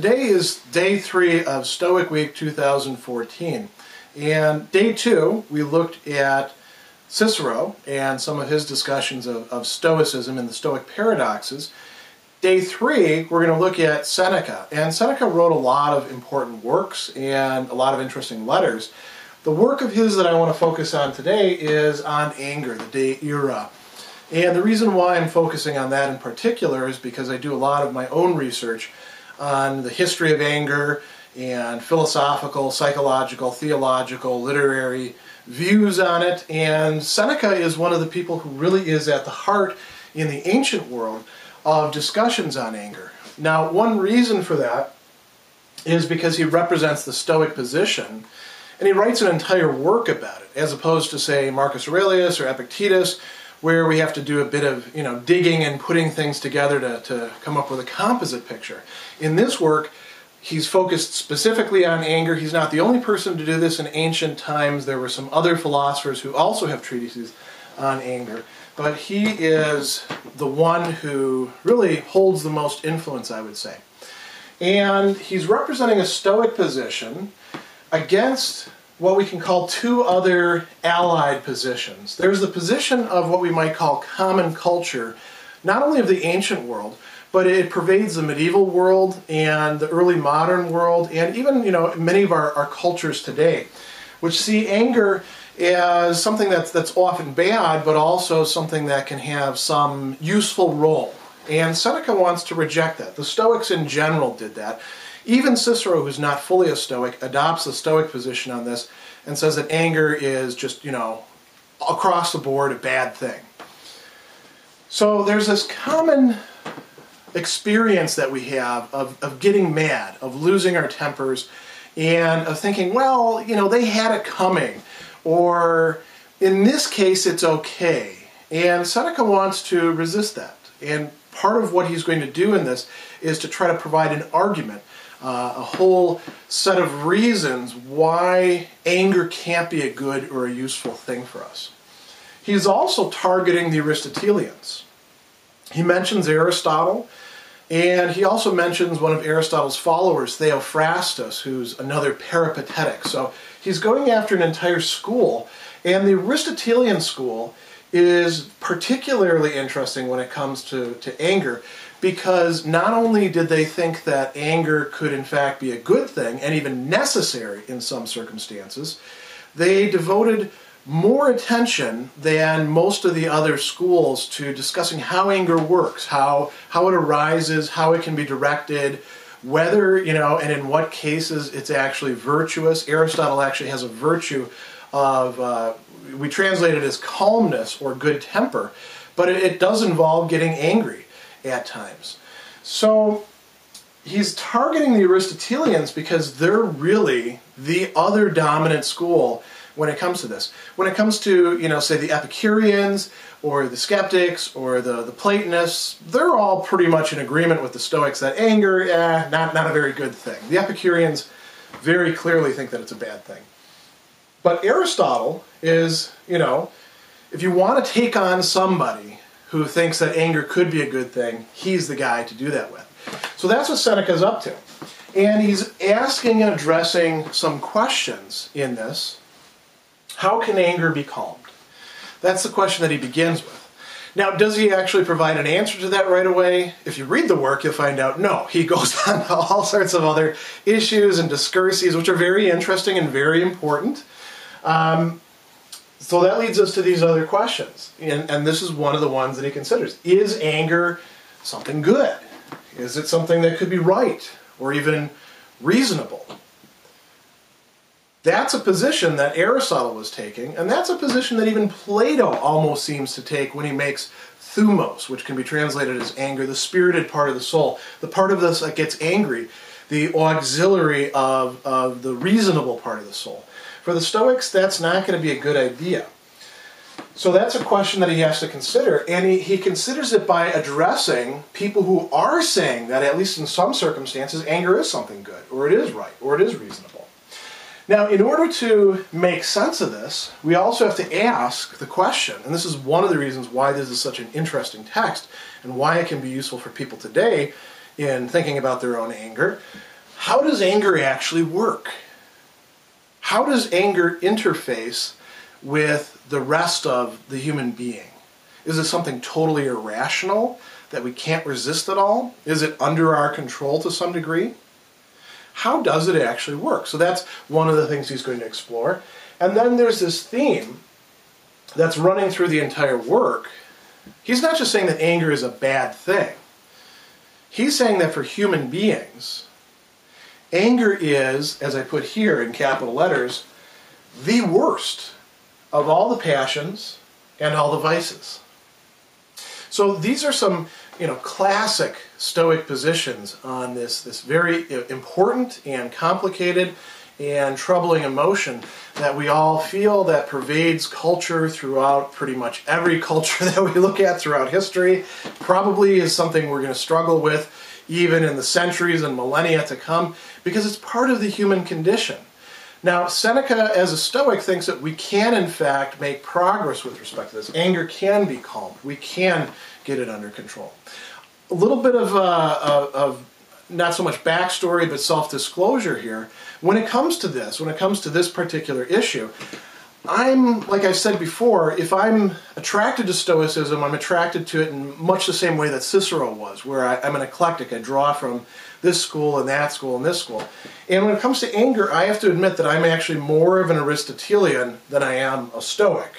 Today is day three of Stoic Week 2014. And day two, we looked at Cicero and some of his discussions of, of Stoicism and the Stoic paradoxes. Day three, we're going to look at Seneca. And Seneca wrote a lot of important works and a lot of interesting letters. The work of his that I want to focus on today is on anger, the De Ira. And the reason why I'm focusing on that in particular is because I do a lot of my own research on the history of anger and philosophical, psychological, theological, literary views on it. And Seneca is one of the people who really is at the heart in the ancient world of discussions on anger. Now, one reason for that is because he represents the Stoic position, and he writes an entire work about it, as opposed to, say, Marcus Aurelius or Epictetus, where we have to do a bit of you know digging and putting things together to, to come up with a composite picture. In this work, he's focused specifically on anger. He's not the only person to do this in ancient times. There were some other philosophers who also have treatises on anger. But he is the one who really holds the most influence, I would say. And he's representing a Stoic position against what we can call two other allied positions. There's the position of what we might call common culture, not only of the ancient world, but it pervades the medieval world and the early modern world and even you know many of our, our cultures today, which see anger as something that's that's often bad, but also something that can have some useful role. And Seneca wants to reject that. The Stoics in general did that. Even Cicero, who's not fully a Stoic, adopts the Stoic position on this and says that anger is just, you know, across the board a bad thing. So there's this common experience that we have of, of getting mad, of losing our tempers, and of thinking, well, you know, they had it coming, or in this case, it's okay. And Seneca wants to resist that. And part of what he's going to do in this is to try to provide an argument, uh, a whole set of reasons why anger can't be a good or a useful thing for us. He's also targeting the Aristotelians. He mentions Aristotle, and he also mentions one of Aristotle's followers, Theophrastus, who's another peripatetic. So he's going after an entire school, and the Aristotelian school is particularly interesting when it comes to, to anger because not only did they think that anger could in fact be a good thing and even necessary in some circumstances, they devoted more attention than most of the other schools to discussing how anger works, how, how it arises, how it can be directed, whether, you know, and in what cases it's actually virtuous. Aristotle actually has a virtue of, uh, we translate it as calmness or good temper, but it, it does involve getting angry at times. So he's targeting the Aristotelians because they're really the other dominant school when it comes to this. When it comes to, you know, say the Epicureans or the skeptics or the, the Platonists, they're all pretty much in agreement with the Stoics that anger, eh, not, not a very good thing. The Epicureans very clearly think that it's a bad thing. But Aristotle is, you know, if you want to take on somebody who thinks that anger could be a good thing, he's the guy to do that with. So that's what Seneca's up to. And he's asking and addressing some questions in this how can anger be calmed? That's the question that he begins with. Now, does he actually provide an answer to that right away? If you read the work, you'll find out no. He goes on to all sorts of other issues and discurses, which are very interesting and very important. Um, so that leads us to these other questions. And, and this is one of the ones that he considers. Is anger something good? Is it something that could be right or even reasonable? That's a position that Aristotle was taking, and that's a position that even Plato almost seems to take when he makes thumos, which can be translated as anger, the spirited part of the soul, the part of us that gets angry, the auxiliary of, of the reasonable part of the soul. For the Stoics, that's not going to be a good idea. So that's a question that he has to consider, and he, he considers it by addressing people who are saying that, at least in some circumstances, anger is something good, or it is right, or it is reasonable. Now, in order to make sense of this, we also have to ask the question, and this is one of the reasons why this is such an interesting text and why it can be useful for people today in thinking about their own anger. how does anger actually work? How does anger interface with the rest of the human being? Is it something totally irrational that we can't resist at all? Is it under our control to some degree? How does it actually work? So that's one of the things he's going to explore. And then there's this theme that's running through the entire work. He's not just saying that anger is a bad thing. He's saying that for human beings, anger is, as I put here in capital letters, the worst of all the passions and all the vices. So these are some, you know, classic Stoic positions on this, this very important and complicated and troubling emotion that we all feel that pervades culture throughout pretty much every culture that we look at throughout history. Probably is something we're going to struggle with even in the centuries and millennia to come because it's part of the human condition. Now, Seneca, as a Stoic, thinks that we can, in fact, make progress with respect to this. Anger can be calmed. We can get it under control. A little bit of, uh, of not so much backstory, but self disclosure here. When it comes to this, when it comes to this particular issue, I'm, like I said before, if I'm attracted to Stoicism, I'm attracted to it in much the same way that Cicero was, where I, am an eclectic. I draw from this school and that school and this school. And when it comes to anger, I have to admit that I'm actually more of an Aristotelian than I am a Stoic.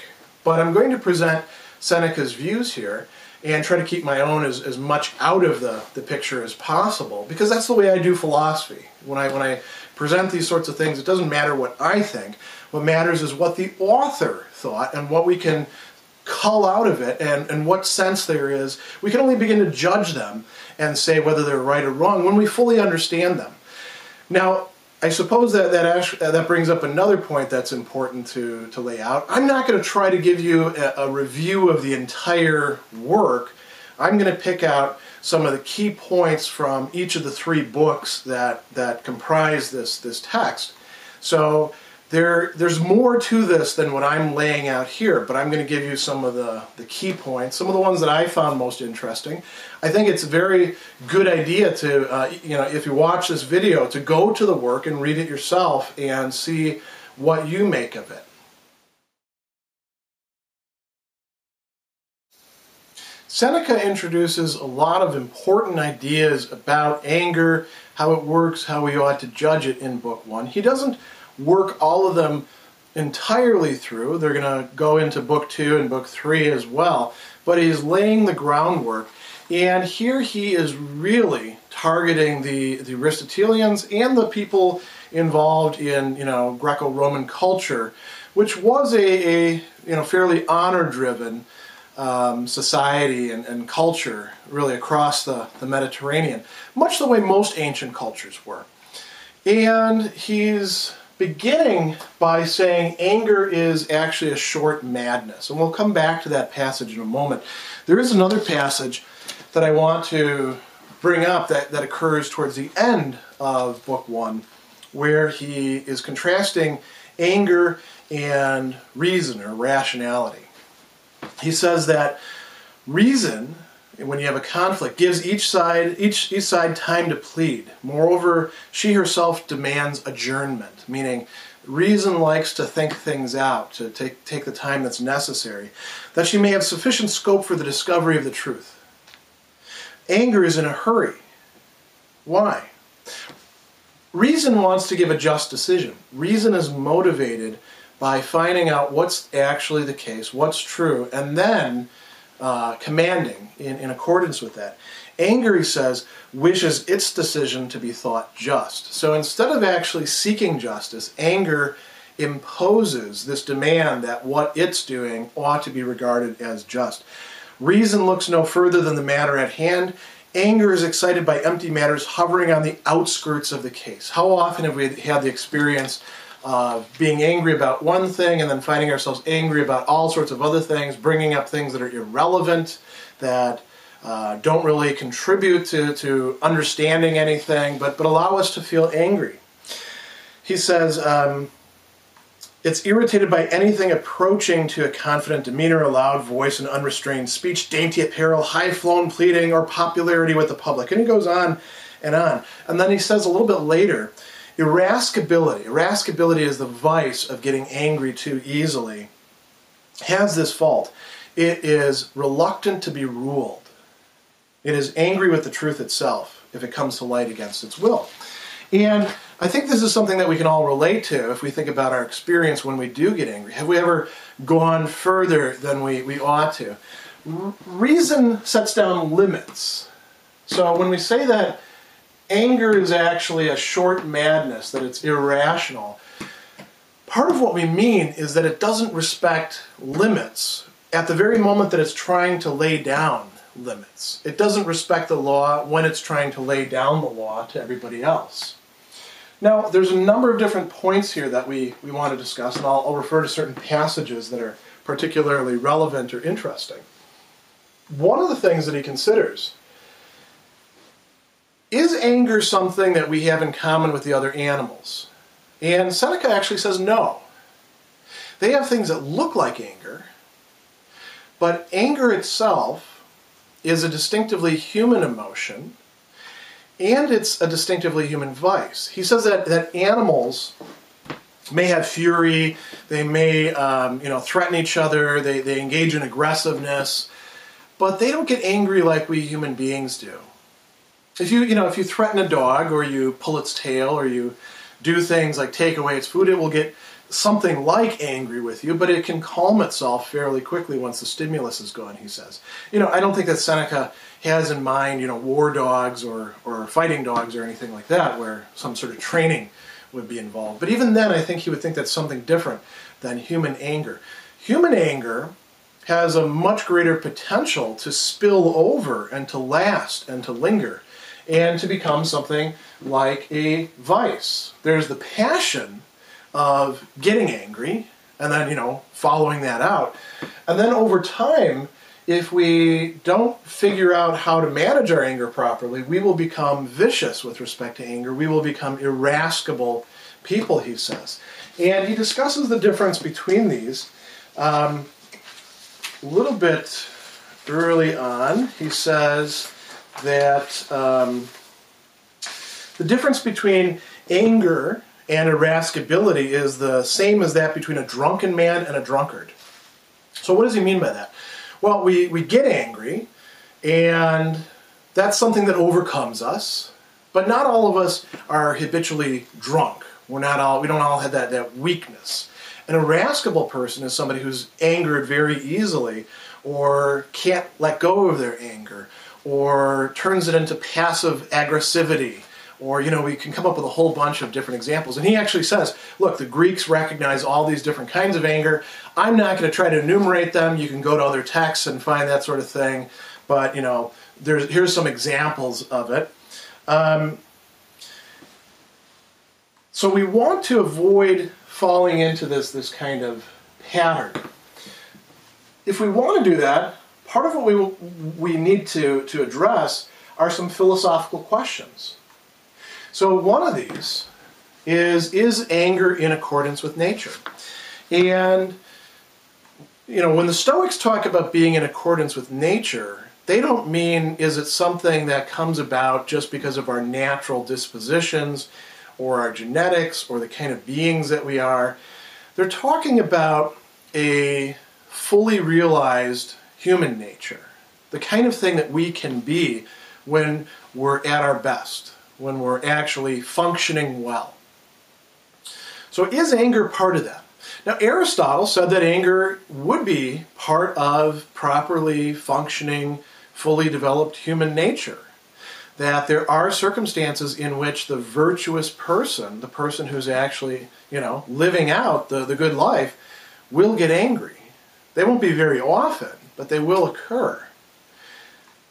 But I'm going to present Seneca's views here and try to keep my own as, as much out of the, the picture as possible because that's the way I do philosophy. When I, when I present these sorts of things, it doesn't matter what I think. What matters is what the author thought and what we can cull out of it and, and what sense there is. We can only begin to judge them and say whether they're right or wrong when we fully understand them. Now, I suppose that that, uh, that brings up another point that's important to, to lay out. I'm not going to try to give you a, a review of the entire work. I'm going to pick out some of the key points from each of the three books that, that comprise this, this text. So there, there's more to this than what I'm laying out here, but I'm going to give you some of the, the key points, some of the ones that I found most interesting. I think it's a very good idea to, uh, you know, if you watch this video, to go to the work and read it yourself and see what you make of it. Seneca introduces a lot of important ideas about anger, how it works, how we ought to judge it in Book 1. He doesn't work all of them entirely through. They're going to go into book two and book three as well. But he's laying the groundwork. And here he is really targeting the, the Aristotelians and the people involved in you know Greco-Roman culture, which was a, a you know fairly honor-driven um, society and, and culture really across the, the Mediterranean, much the way most ancient cultures were. And he's beginning by saying anger is actually a short madness. And we'll come back to that passage in a moment. There is another passage that I want to bring up that, that occurs towards the end of Book 1, where he is contrasting anger and reason or rationality. He says that reason when you have a conflict, gives each side each each side time to plead. Moreover, she herself demands adjournment, meaning reason likes to think things out, to take take the time that's necessary, that she may have sufficient scope for the discovery of the truth. Anger is in a hurry. Why? Reason wants to give a just decision. Reason is motivated by finding out what's actually the case, what's true, and then uh, commanding in, in accordance with that. Anger, he says, wishes its decision to be thought just. So instead of actually seeking justice, anger imposes this demand that what it's doing ought to be regarded as just. Reason looks no further than the matter at hand. Anger is excited by empty matters hovering on the outskirts of the case. How often have we had the experience uh, being angry about one thing and then finding ourselves angry about all sorts of other things, bringing up things that are irrelevant, that uh, don't really contribute to, to understanding anything, but, but allow us to feel angry. He says, um, it's irritated by anything approaching to a confident demeanor, a loud voice, and unrestrained speech, dainty apparel, high flown pleading, or popularity with the public. And he goes on and on. And then he says a little bit later, irascibility, irascibility is the vice of getting angry too easily, has this fault. It is reluctant to be ruled. It is angry with the truth itself if it comes to light against its will. And I think this is something that we can all relate to if we think about our experience when we do get angry. Have we ever gone further than we, we ought to? Reason sets down limits. So when we say that anger is actually a short madness, that it's irrational, part of what we mean is that it doesn't respect limits at the very moment that it's trying to lay down limits. It doesn't respect the law when it's trying to lay down the law to everybody else. Now, there's a number of different points here that we, we want to discuss, and I'll, I'll refer to certain passages that are particularly relevant or interesting. One of the things that he considers is anger something that we have in common with the other animals? And Seneca actually says no. They have things that look like anger, but anger itself is a distinctively human emotion and it's a distinctively human vice. He says that, that animals may have fury, they may um, you know, threaten each other, they, they engage in aggressiveness, but they don't get angry like we human beings do. If you, you know, if you threaten a dog or you pull its tail or you do things like take away its food, it will get something like angry with you, but it can calm itself fairly quickly once the stimulus is gone, he says. You know, I don't think that Seneca has in mind, you know, war dogs or, or fighting dogs or anything like that, where some sort of training would be involved. But even then, I think he would think that's something different than human anger. Human anger has a much greater potential to spill over and to last and to linger and to become something like a vice. There's the passion of getting angry and then, you know, following that out. And then over time, if we don't figure out how to manage our anger properly, we will become vicious with respect to anger. We will become irascible people, he says. And he discusses the difference between these um, a little bit early on. He says that um, the difference between anger and irascibility is the same as that between a drunken man and a drunkard. So, what does he mean by that? Well, we, we get angry, and that's something that overcomes us, but not all of us are habitually drunk. We're not all, we don't all have that, that weakness. An irascible person is somebody who's angered very easily or can't let go of their anger or turns it into passive aggressivity or, you know, we can come up with a whole bunch of different examples. And he actually says, look, the Greeks recognize all these different kinds of anger. I'm not going to try to enumerate them. You can go to other texts and find that sort of thing. But, you know, there's, here's some examples of it. Um, so we want to avoid falling into this, this kind of pattern. If we want to do that, part of what we, we need to, to address are some philosophical questions. So one of these is is anger in accordance with nature? And you know, when the Stoics talk about being in accordance with nature, they don't mean is it something that comes about just because of our natural dispositions or our genetics or the kind of beings that we are. They're talking about a fully realized human nature, the kind of thing that we can be when we're at our best when we're actually functioning well. So, is anger part of that? Now, Aristotle said that anger would be part of properly functioning, fully developed human nature. That there are circumstances in which the virtuous person, the person who's actually, you know, living out the, the good life, will get angry. They won't be very often, but they will occur.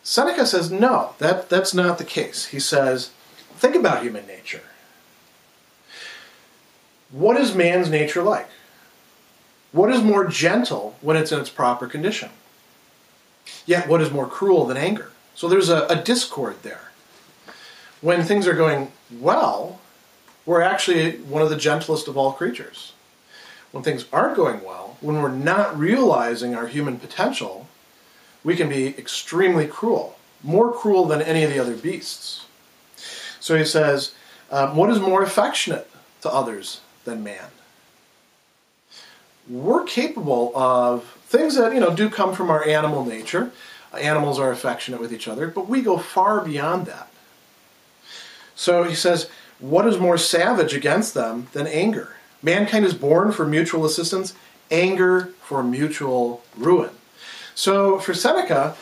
Seneca says no, that, that's not the case. He says Think about human nature. What is man's nature like? What is more gentle when it's in its proper condition? Yet, what is more cruel than anger? So there's a, a discord there. When things are going well, we're actually one of the gentlest of all creatures. When things aren't going well, when we're not realizing our human potential, we can be extremely cruel, more cruel than any of the other beasts. So he says, um, What is more affectionate to others than man? We're capable of things that, you know, do come from our animal nature. Animals are affectionate with each other, but we go far beyond that. So he says, What is more savage against them than anger? Mankind is born for mutual assistance, anger for mutual ruin. So for Seneca,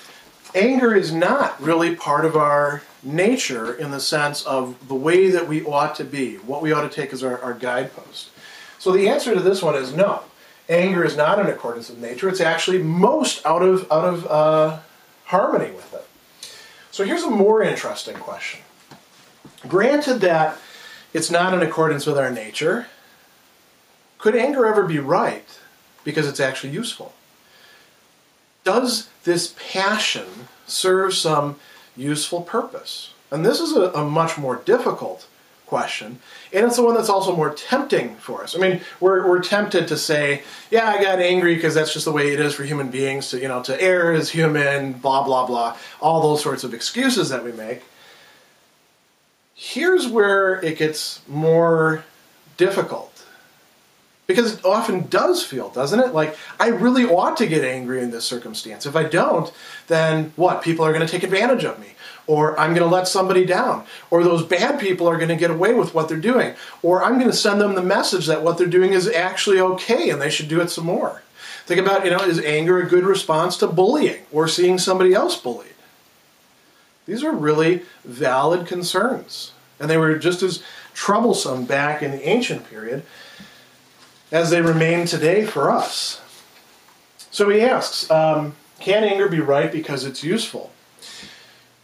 anger is not really part of our nature in the sense of the way that we ought to be, what we ought to take as our, our guidepost. So the answer to this one is no. Anger is not in accordance with nature. It's actually most out of, out of uh, harmony with it. So here's a more interesting question. Granted that it's not in accordance with our nature, could anger ever be right because it's actually useful? Does this passion serve some useful purpose? And this is a, a, much more difficult question, and it's the one that's also more tempting for us. I mean, we're, we're tempted to say, yeah, I got angry because that's just the way it is for human beings to, you know, to err as human, blah, blah, blah, all those sorts of excuses that we make. Here's where it gets more difficult. Because it often does feel, doesn't it? Like, I really ought to get angry in this circumstance. If I don't, then what? People are going to take advantage of me. Or I'm going to let somebody down. Or those bad people are going to get away with what they're doing. Or I'm going to send them the message that what they're doing is actually okay and they should do it some more. Think about, you know, is anger a good response to bullying or seeing somebody else bullied? These are really valid concerns. And they were just as troublesome back in the ancient period as they remain today for us. So he asks, um, can anger be right because it's useful?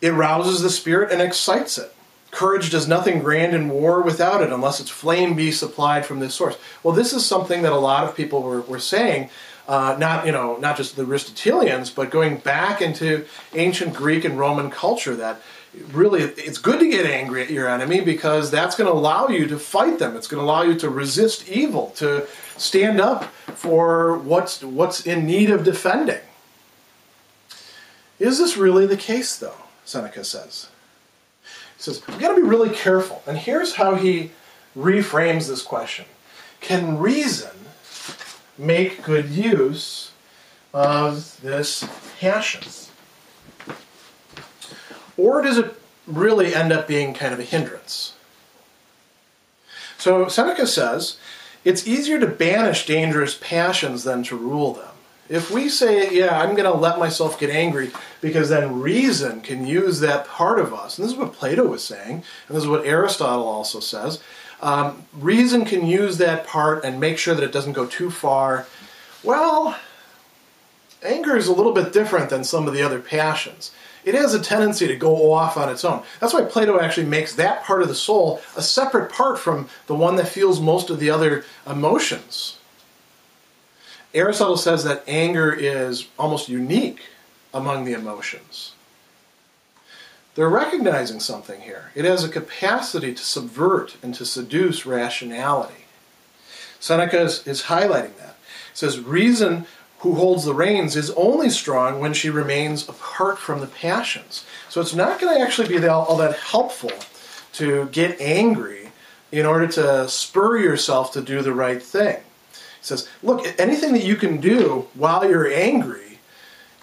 It rouses the spirit and excites it. Courage does nothing grand in war without it unless its flame be supplied from this source. Well, this is something that a lot of people were, were saying, uh, not, you know, not just the Aristotelians, but going back into ancient Greek and Roman culture that really it's good to get angry at your enemy because that's going to allow you to fight them. It's going to allow you to resist evil to stand up for what's what's in need of defending. Is this really the case though? Seneca says. He says we've got to be really careful. And here's how he reframes this question. Can reason make good use of this passion or does it really end up being kind of a hindrance? So Seneca says, it's easier to banish dangerous passions than to rule them. If we say, yeah, I'm going to let myself get angry because then reason can use that part of us, and this is what Plato was saying, and this is what Aristotle also says, um, reason can use that part and make sure that it doesn't go too far. Well, anger is a little bit different than some of the other passions it has a tendency to go off on its own. That's why Plato actually makes that part of the soul a separate part from the one that feels most of the other emotions. Aristotle says that anger is almost unique among the emotions. They're recognizing something here. It has a capacity to subvert and to seduce rationality. Seneca is, is highlighting that. He says, Reason who holds the reins is only strong when she remains apart from the passions. So it's not going to actually be all that helpful to get angry in order to spur yourself to do the right thing. He says, look, anything that you can do while you're angry,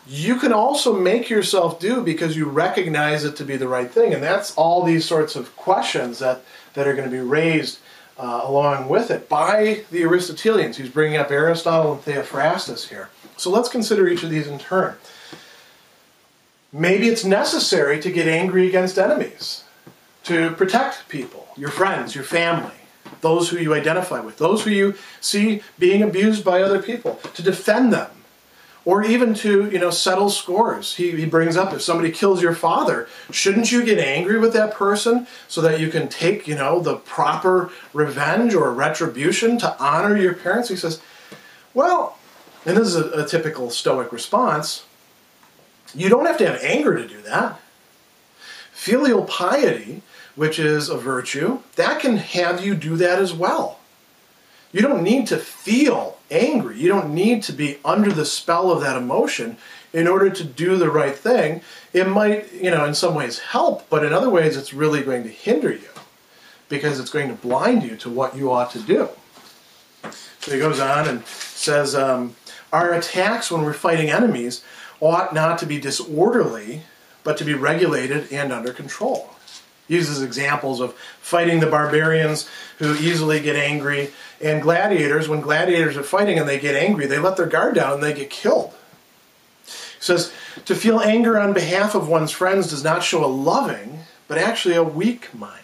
you can also make yourself do because you recognize it to be the right thing. And that's all these sorts of questions that, that are going to be raised uh, along with it by the Aristotelians. He's bringing up Aristotle and Theophrastus here. So let's consider each of these in turn. Maybe it's necessary to get angry against enemies, to protect people, your friends, your family, those who you identify with, those who you see being abused by other people, to defend them or even to you know settle scores. He, he brings up if somebody kills your father shouldn't you get angry with that person so that you can take you know the proper revenge or retribution to honor your parents? He says well and this is a, a typical stoic response you don't have to have anger to do that. Filial piety which is a virtue that can have you do that as well you don't need to feel angry. You don't need to be under the spell of that emotion. in order to do the right thing, it might, you know, in some ways help, but in other ways it's really going to hinder you because it's going to blind you to what you ought to do. So he goes on and says, um, Our attacks when we're fighting enemies ought not to be disorderly, but to be regulated and under control. He uses examples of fighting the barbarians who easily get angry, and gladiators, when gladiators are fighting and they get angry, they let their guard down and they get killed. He says, To feel anger on behalf of one's friends does not show a loving, but actually a weak mind.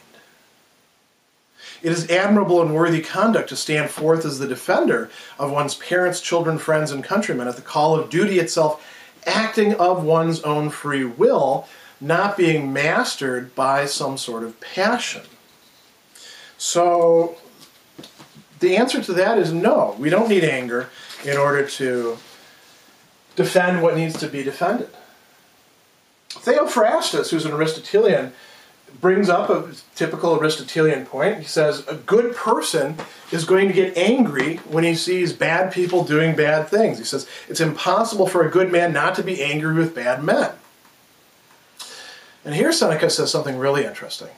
It is admirable and worthy conduct to stand forth as the defender of one's parents, children, friends, and countrymen at the call of duty itself, acting of one's own free will, not being mastered by some sort of passion. So, the answer to that is no. We don't need anger in order to defend what needs to be defended. Theophrastus, who's an Aristotelian, brings up a typical Aristotelian point. He says a good person is going to get angry when he sees bad people doing bad things. He says it's impossible for a good man not to be angry with bad men. And here Seneca says something really interesting.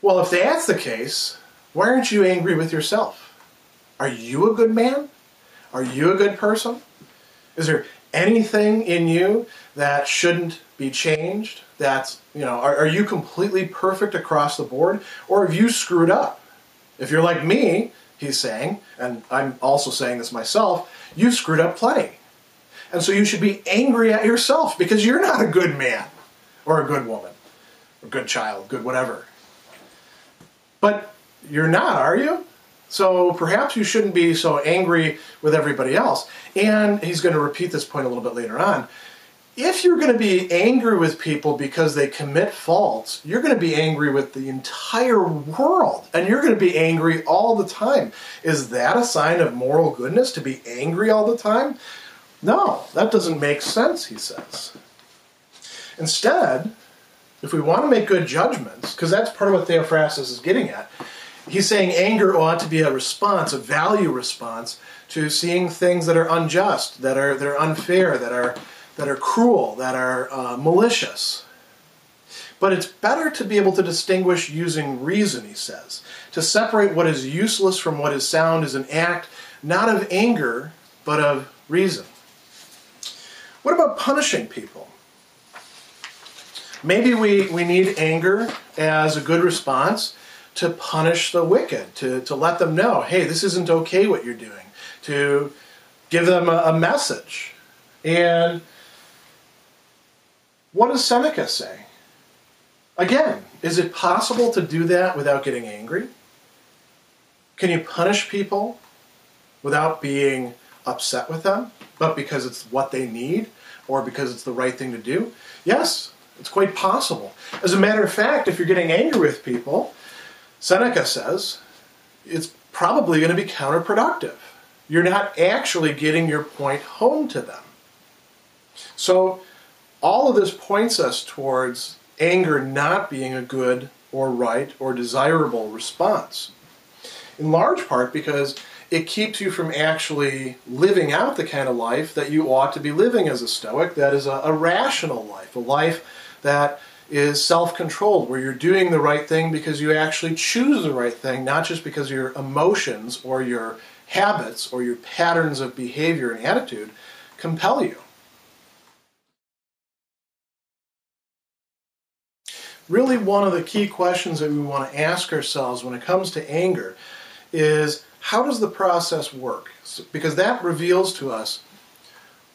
Well, if that's the case, why aren't you angry with yourself? Are you a good man? Are you a good person? Is there anything in you that shouldn't be changed? That's, you know, are, are you completely perfect across the board? Or have you screwed up? If you're like me, he's saying, and I'm also saying this myself, you screwed up plenty. And so you should be angry at yourself because you're not a good man or a good woman or good child, good whatever. But you're not, are you? So perhaps you shouldn't be so angry with everybody else. And he's going to repeat this point a little bit later on. If you're going to be angry with people because they commit faults, you're going to be angry with the entire world. And you're going to be angry all the time. Is that a sign of moral goodness to be angry all the time? No, that doesn't make sense, he says. Instead, if we want to make good judgments, because that's part of what Theophrastus is getting at, he's saying anger ought to be a response, a value response to seeing things that are unjust, that are that are unfair, that are that are cruel, that are uh, malicious. But it's better to be able to distinguish using reason, he says. To separate what is useless from what is sound is an act not of anger, but of reason. What about punishing people? Maybe we, we need anger as a good response to punish the wicked, to, to let them know, hey, this isn't okay what you're doing, to give them a, a message. And what does Seneca say? Again, is it possible to do that without getting angry? Can you punish people without being upset with them, but because it's what they need or because it's the right thing to do? Yes, it's quite possible. As a matter of fact, if you're getting angry with people, Seneca says it's probably going to be counterproductive. You're not actually getting your point home to them. So, all of this points us towards anger not being a good or right or desirable response. In large part because it keeps you from actually living out the kind of life that you ought to be living as a Stoic, that is a, a rational life, a life that is self controlled, where you're doing the right thing because you actually choose the right thing, not just because your emotions or your habits or your patterns of behavior and attitude compel you. Really, one of the key questions that we want to ask ourselves when it comes to anger is how does the process work? Because that reveals to us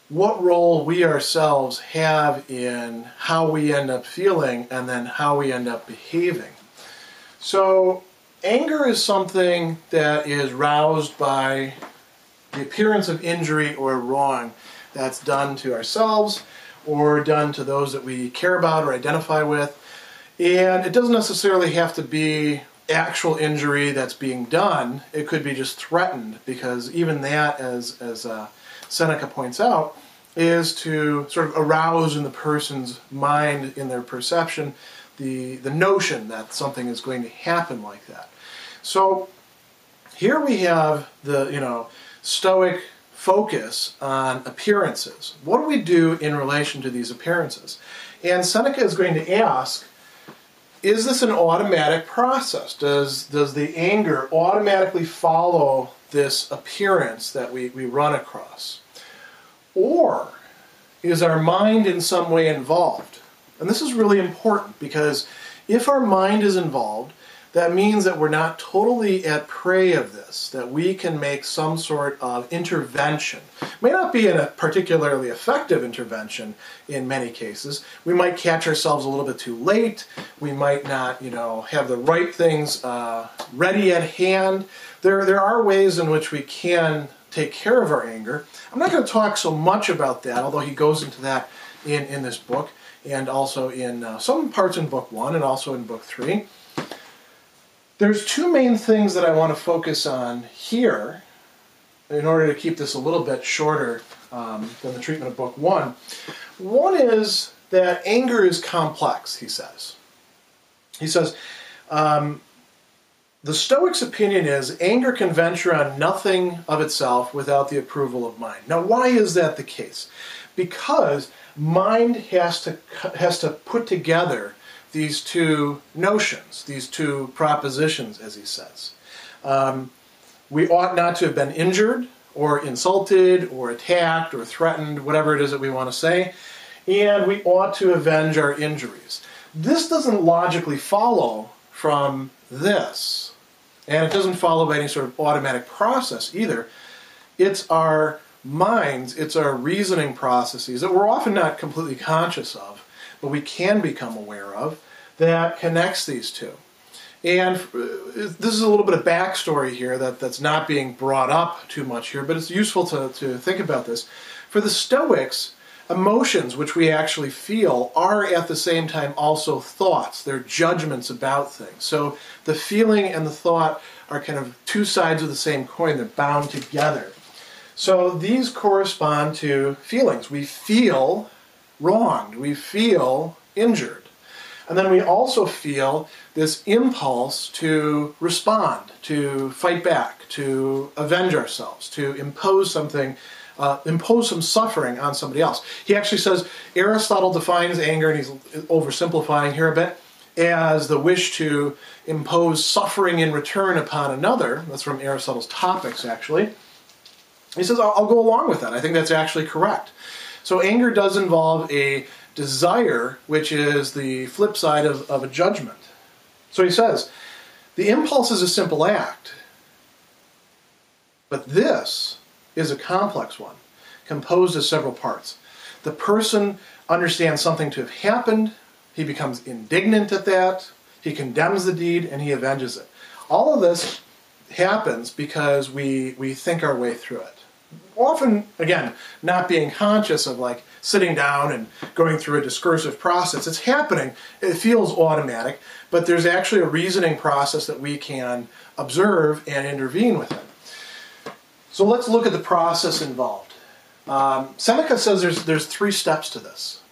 what role we ourselves have in how we end up feeling and then how we end up behaving. So, anger is something that is roused by the appearance of injury or wrong that's done to ourselves or done to those that we care about or identify with. And it doesn't necessarily have to be actual injury that's being done. It could be just threatened because even that, as, as uh, Seneca points out, is to sort of arouse in the person's mind, in their perception, the, the notion that something is going to happen like that. So here we have the, you know, Stoic focus on appearances. What do we do in relation to these appearances? And Seneca is going to ask, is this an automatic process? Does, does the anger automatically follow this appearance that we, we run across? Or is our mind in some way involved? And this is really important because if our mind is involved, that means that we're not totally at prey of this, that we can make some sort of intervention. It may not be a particularly effective intervention in many cases. We might catch ourselves a little bit too late. We might not, you know, have the right things uh, ready at hand. There, there are ways in which we can take care of our anger. I'm not going to talk so much about that, although he goes into that in, in this book and also in uh, some parts in book one and also in book three. There's two main things that I want to focus on here in order to keep this a little bit shorter um, than the treatment of book one. One is that anger is complex, he says. He says, um, the Stoics' opinion is anger can venture on nothing of itself without the approval of mind. Now, why is that the case? Because mind has to, has to put together these two notions, these two propositions, as he says. Um, we ought not to have been injured or insulted or attacked or threatened, whatever it is that we want to say, and we ought to avenge our injuries. This doesn't logically follow from this, and it doesn't follow by any sort of automatic process either. It's our minds, it's our reasoning processes that we're often not completely conscious of but we can become aware of that connects these two. And uh, this is a little bit of backstory here that, that's not being brought up too much here, but it's useful to, to think about this. For the Stoics, emotions, which we actually feel, are at the same time also thoughts. They're judgments about things. So the feeling and the thought are kind of two sides of the same coin, they're bound together. So these correspond to feelings. We feel wronged, we feel injured. And then we also feel this impulse to respond, to fight back, to avenge ourselves, to impose something, uh, impose some suffering on somebody else. He actually says Aristotle defines anger, and he's oversimplifying here a bit, as the wish to impose suffering in return upon another. That's from Aristotle's Topics, actually. He says, I'll, I'll go along with that. I think that's actually correct. So anger does involve a desire, which is the flip side of, of a judgment. So he says, the impulse is a simple act, but this is a complex one, composed of several parts. The person understands something to have happened, he becomes indignant at that, he condemns the deed, and he avenges it. All of this happens because we, we think our way through it often, again, not being conscious of like sitting down and going through a discursive process. It's happening. It feels automatic, but there's actually a reasoning process that we can observe and intervene with it. So let's look at the process involved. Um, Seneca says there's, there's three steps to this.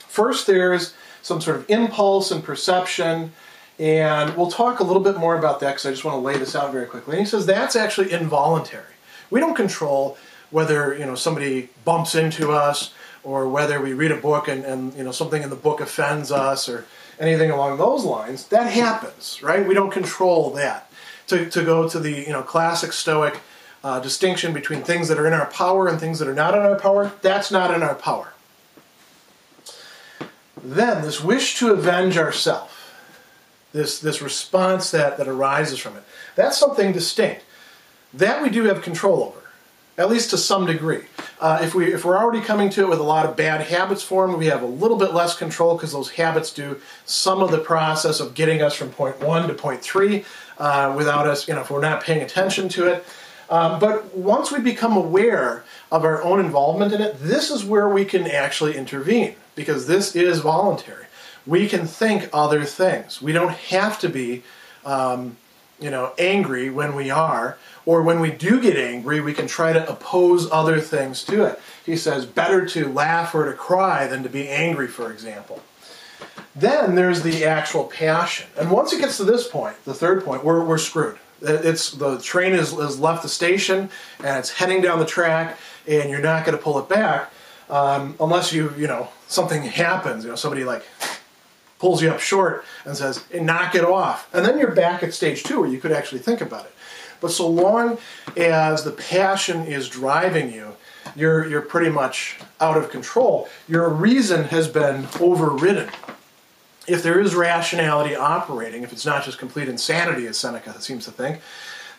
First, there's some sort of impulse and perception, and we'll talk a little bit more about that because I just want to lay this out very quickly. And he says that's actually involuntary. We don't control whether you know somebody bumps into us or whether we read a book and, and you know something in the book offends us or anything along those lines. That happens, right? We don't control that. To, to go to the you know classic Stoic uh, distinction between things that are in our power and things that are not in our power, that's not in our power. Then this wish to avenge ourselves, this this response that, that arises from it, that's something distinct. That we do have control over at least to some degree. Uh, if, we, if we're already coming to it with a lot of bad habits formed, we have a little bit less control because those habits do some of the process of getting us from point one to point three uh, without us, you know, if we're not paying attention to it. Um, but once we become aware of our own involvement in it, this is where we can actually intervene because this is voluntary. We can think other things. We don't have to be, um, you know, angry when we are or when we do get angry, we can try to oppose other things to it. He says, better to laugh or to cry than to be angry, for example. Then there's the actual passion. And once it gets to this point, the third point, we're, we're screwed. It's the train has, has left the station and it's heading down the track, and you're not going to pull it back um, unless you you know something happens. You know somebody like pulls you up short and says, hey, "Knock it off," and then you're back at stage two where you could actually think about it. But so long as the passion is driving you, you're you're pretty much out of control. Your reason has been overridden if there is rationality operating, if it's not just complete insanity, as Seneca seems to think,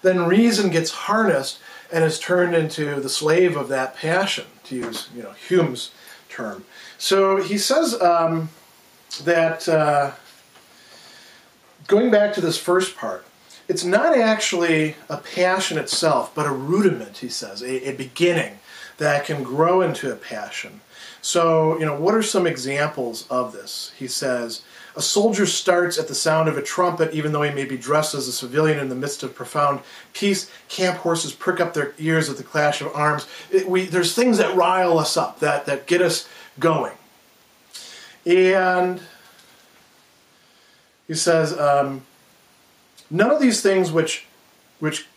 then reason gets harnessed and is turned into the slave of that passion, to use you know Hume's term. So he says um, that uh, going back to this first part, it's not actually a passion itself, but a rudiment. He says a, a beginning that can grow into a passion. So you know, what are some examples of this? He says a soldier starts at the sound of a trumpet, even though he may be dressed as a civilian in the midst of profound peace. Camp horses prick up their ears at the clash of arms. It, we, there's things that rile us up, that, that get us going. And he says, um, none of these things which, which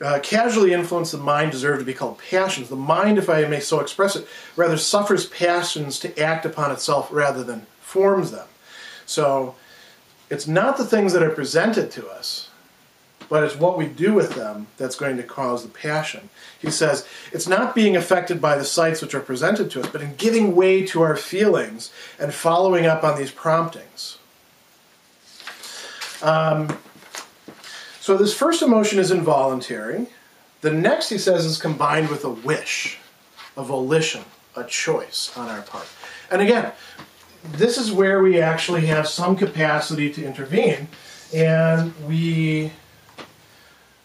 uh, casually influence the mind deserve to be called passions. The mind, if I may so express it, rather suffers passions to act upon itself rather than forms them. So it's not the things that are presented to us, but it's what we do with them that's going to cause the passion. He says, it's not being affected by the sights which are presented to us, but in giving way to our feelings and following up on these promptings. Um, so this first emotion is involuntary. The next, he says, is combined with a wish, a volition, a choice on our part. And again, this is where we actually have some capacity to intervene, and we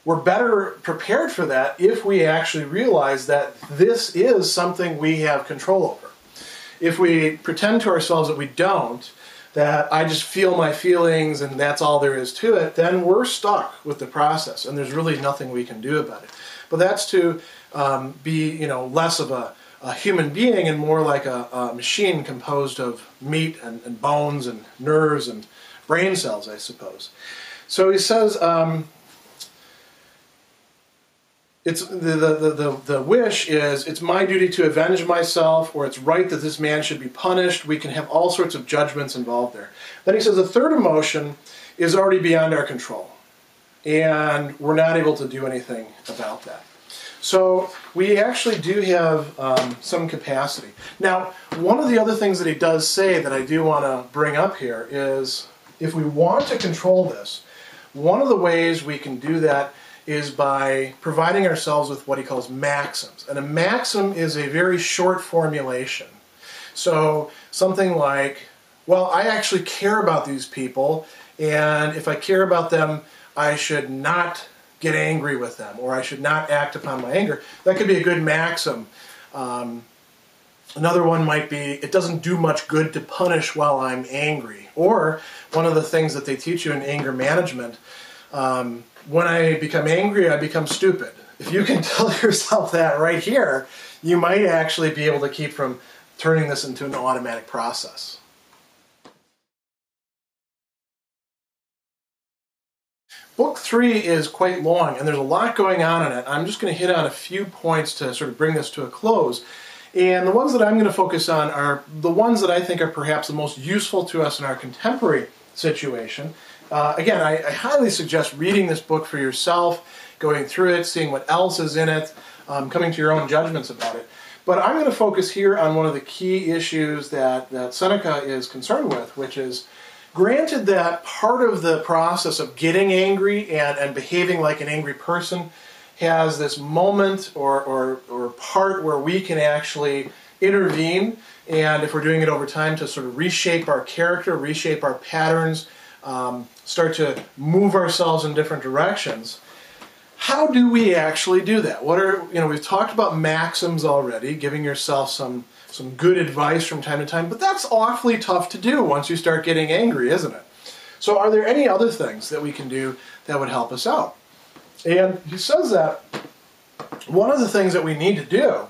we're better prepared for that if we actually realize that this is something we have control over. If we pretend to ourselves that we don't, that I just feel my feelings and that's all there is to it, then we're stuck with the process and there's really nothing we can do about it. But that's to um, be, you know, less of a a human being and more like a, a machine composed of meat and, and, bones and nerves and brain cells, I suppose. So he says um, it's the, the, the, the wish is it's my duty to avenge myself or it's right that this man should be punished. We can have all sorts of judgments involved there. Then he says the third emotion is already beyond our control and we're not able to do anything about that. So we actually do have um, some capacity. Now, one of the other things that he does say that I do want to bring up here is if we want to control this, one of the ways we can do that is by providing ourselves with what he calls maxims. And a maxim is a very short formulation. So something like, well, I actually care about these people, and if I care about them, I should not get angry with them, or I should not act upon my anger. That could be a good maxim. Um, another one might be, it doesn't do much good to punish while I'm angry. Or one of the things that they teach you in anger management, um, when I become angry, I become stupid. If you can tell yourself that right here, you might actually be able to keep from turning this into an automatic process. Book three is quite long, and there's a lot going on in it. I'm just going to hit on a few points to sort of bring this to a close. And the ones that I'm going to focus on are the ones that I think are perhaps the most useful to us in our contemporary situation. Uh, again, I, I, highly suggest reading this book for yourself, going through it, seeing what else is in it, um, coming to your own judgments about it. But I'm going to focus here on one of the key issues that, that Seneca is concerned with, which is Granted that part of the process of getting angry and, and behaving like an angry person has this moment or, or, or part where we can actually intervene and if we're doing it over time to sort of reshape our character, reshape our patterns, um, start to move ourselves in different directions. How do we actually do that? What are, you know, we've talked about maxims already, giving yourself some some good advice from time to time, but that's awfully tough to do once you start getting angry, isn't it? So, are there any other things that we can do that would help us out? And he says that one of the things that we need to do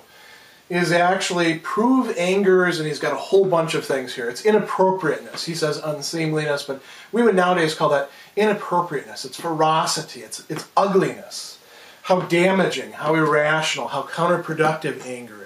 is actually prove angers, and he's got a whole bunch of things here. It's inappropriateness. He says unseemliness, but we would nowadays call that inappropriateness. It's ferocity. It's, it's ugliness. How damaging, how irrational, how counterproductive anger.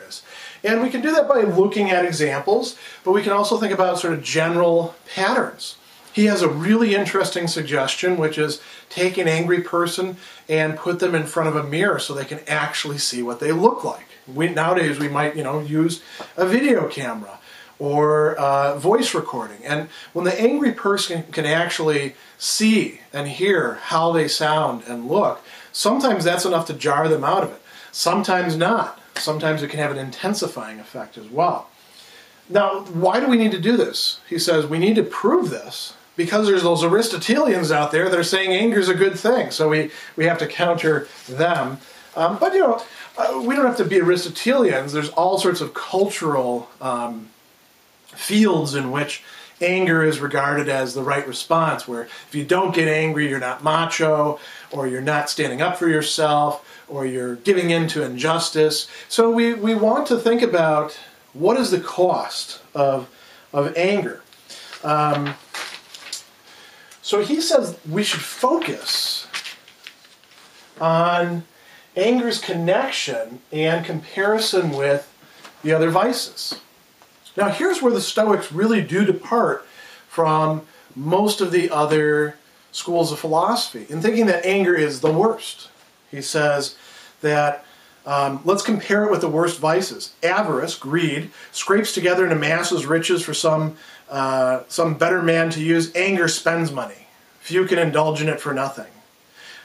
And we can do that by looking at examples, but we can also think about sort of general patterns. He has a really interesting suggestion, which is take an angry person and put them in front of a mirror so they can actually see what they look like. We, nowadays, we might, you know, use a video camera or uh, voice recording. And when the angry person can actually see and hear how they sound and look, sometimes that's enough to jar them out of it. Sometimes not. Sometimes it can have an intensifying effect as well. Now, why do we need to do this? He says we need to prove this because there's those Aristotelians out there that are saying anger is a good thing. So we, we have to counter them. Um, but, you know, uh, we don't have to be Aristotelians. There's all sorts of cultural um, fields in which anger is regarded as the right response, where if you don't get angry, you're not macho, or you're not standing up for yourself, or you're giving in to injustice. So we, we want to think about what is the cost of, of anger. Um, so he says we should focus on anger's connection and comparison with the other vices. Now, here's where the Stoics really do depart from most of the other schools of philosophy in thinking that anger is the worst. He says that um, let's compare it with the worst vices. Avarice, greed, scrapes together and amasses riches for some uh, some better man to use, anger spends money. Few can indulge in it for nothing.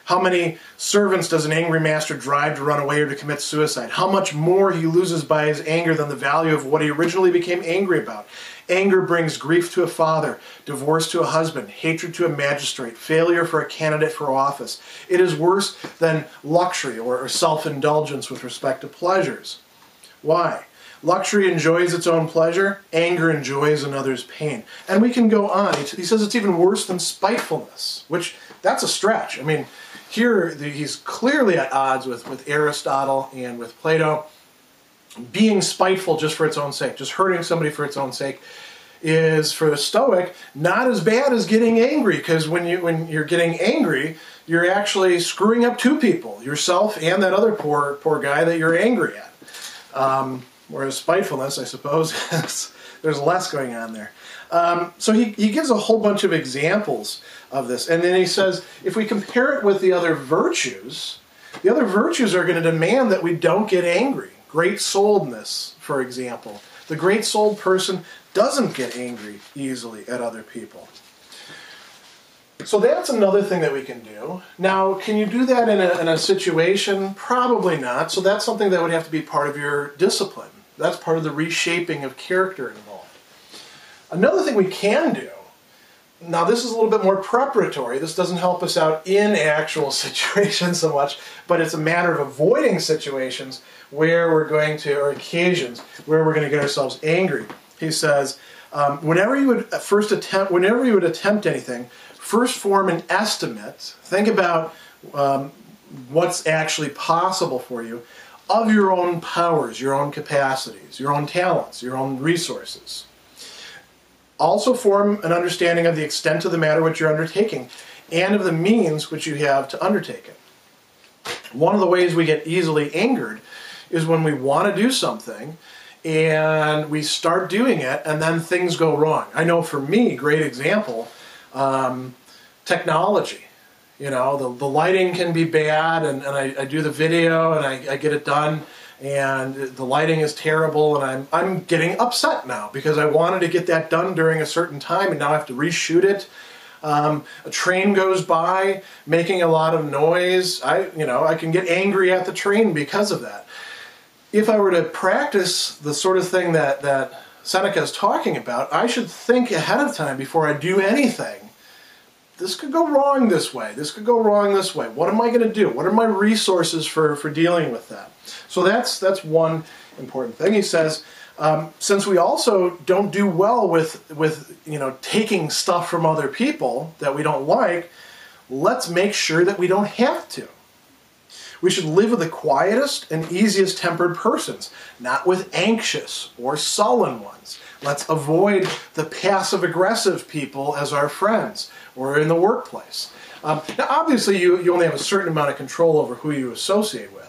How many servants does an angry master drive to run away or to commit suicide? How much more he loses by his anger than the value of what he originally became angry about? Anger brings grief to a father, divorce to a husband, hatred to a magistrate, failure for a candidate for office. It is worse than luxury or self indulgence with respect to pleasures. Why? Luxury enjoys its own pleasure, anger enjoys another's pain. And we can go on. He says it's even worse than spitefulness, which that's a stretch. I mean, here he's clearly at odds with, with Aristotle and with Plato. Being spiteful just for its own sake, just hurting somebody for its own sake, is for the Stoic not as bad as getting angry because when you when you're getting angry, you're actually screwing up two people, yourself and that other poor poor guy that you're angry at. Um, Whereas spitefulness, I suppose, there's less going on there. Um, so he, he gives a whole bunch of examples of this. And then he says if we compare it with the other virtues, the other virtues are going to demand that we don't get angry. Great souledness, for example. The great souled person doesn't get angry easily at other people. So that's another thing that we can do. Now, can you do that in a, in a situation? Probably not. So that's something that would have to be part of your discipline. That's part of the reshaping of character involved. Another thing we can do, now this is a little bit more preparatory. This doesn't help us out in actual situations so much, but it's a matter of avoiding situations where we're going to, or occasions where we're going to get ourselves angry. He says, um, whenever you would first attempt, whenever you would attempt anything, first form an estimate. Think about um, what's actually possible for you of your own powers, your own capacities, your own talents, your own resources. Also form an understanding of the extent of the matter which you're undertaking and of the means which you have to undertake it. One of the ways we get easily angered is when we want to do something and we start doing it and then things go wrong. I know for me, great example, um, technology. You know, the, the lighting can be bad, and, and I, I do the video and I, I get it done, and the lighting is terrible, and I'm, I'm getting upset now because I wanted to get that done during a certain time, and now I have to reshoot it. Um, a train goes by making a lot of noise. I, you know, I can get angry at the train because of that. If I were to practice the sort of thing that, that Seneca is talking about, I should think ahead of time before I do anything this could go wrong this way. This could go wrong this way. What am I going to do? What are my resources for, for dealing with that? So that's that's one important thing. He says, um, since we also don't do well with with you know taking stuff from other people that we don't like, let's make sure that we don't have to. We should live with the quietest and easiest tempered persons, not with anxious or sullen ones. Let's avoid the passive aggressive people as our friends or in the workplace. Um, now, obviously, you, you only have a certain amount of control over who you associate with.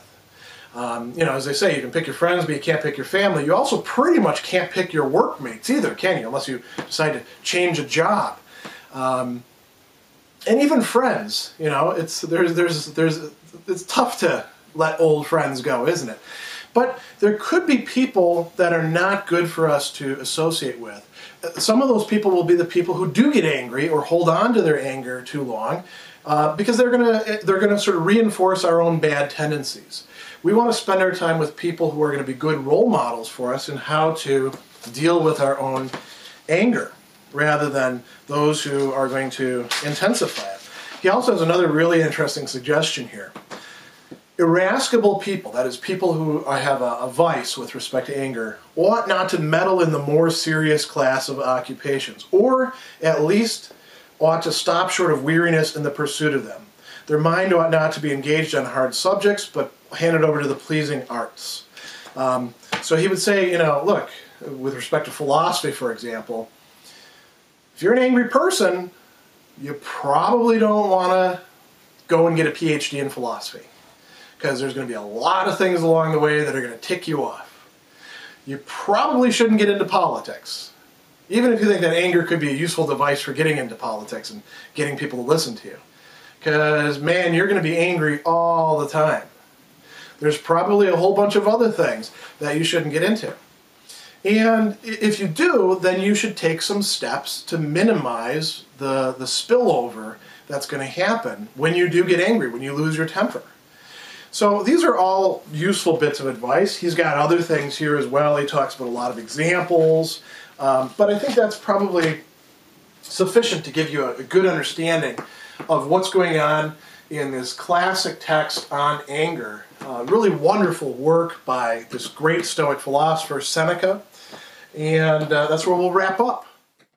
Um, you know, as they say, you can pick your friends, but you can't pick your family. You also pretty much can't pick your workmates either, can you? Unless you decide to change a job. Um, and even friends, you know, it's there's there's there's it's tough to let old friends go, isn't it? But there could be people that are not good for us to associate with. Some of those people will be the people who do get angry or hold on to their anger too long, uh, because they're gonna they're gonna sort of reinforce our own bad tendencies. We want to spend our time with people who are going to be good role models for us in how to deal with our own anger, rather than those who are going to intensify it. He also has another really interesting suggestion here irascible people, that is, people who have a, a, vice with respect to anger, ought not to meddle in the more serious class of occupations, or at least ought to stop short of weariness in the pursuit of them. Their mind ought not to be engaged on hard subjects, but handed over to the pleasing arts. Um, so he would say, you know, look, with respect to philosophy, for example, if you're an angry person, you probably don't want to go and get a PhD in philosophy because there's going to be a lot of things along the way that are going to tick you off. You probably shouldn't get into politics, even if you think that anger could be a useful device for getting into politics and getting people to listen to you. Because, man, you're going to be angry all the time. There's probably a whole bunch of other things that you shouldn't get into. And if you do, then you should take some steps to minimize the, the spillover that's going to happen when you do get angry, when you lose your temper. So these are all useful bits of advice. He's got other things here as well. He talks about a lot of examples, um, but I think that's probably sufficient to give you a, a good understanding of what's going on in this classic text on anger. Uh, really wonderful work by this great Stoic philosopher, Seneca. And uh, that's where we'll wrap up.